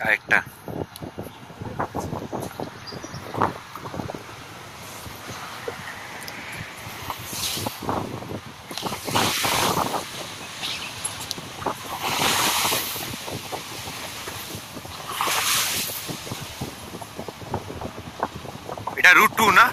aekta এটা root two না